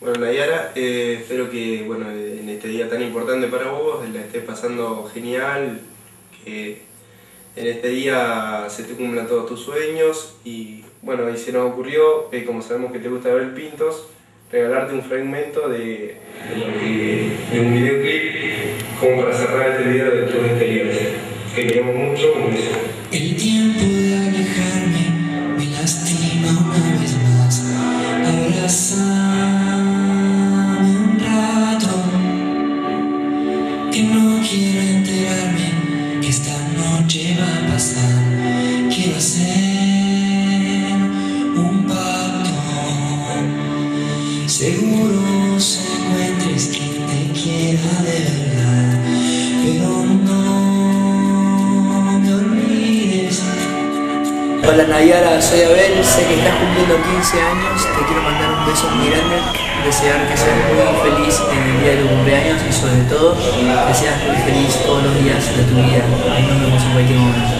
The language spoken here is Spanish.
Bueno, Nayara, eh, espero que bueno, en este día tan importante para vos la estés pasando genial, que en este día se te cumplan todos tus sueños y bueno, y se nos ocurrió, eh, como sabemos que te gusta ver pintos, regalarte un fragmento de, de, un videoclip como para cerrar este video de tus exteriores. Que queremos mucho, un noche va a pasar. Quiero hacer un. Seguro se encuentres quien te quiera de verdad, pero no me olvides. Hola Nayara, soy Abel, sé que estás cumpliendo 15 años, te quiero mandar un beso muy grande, desear que seas muy feliz en el día de tu cumpleaños y sobre todo que seas muy feliz todos los días de tu vida. Ahí nos vemos en cualquier momento.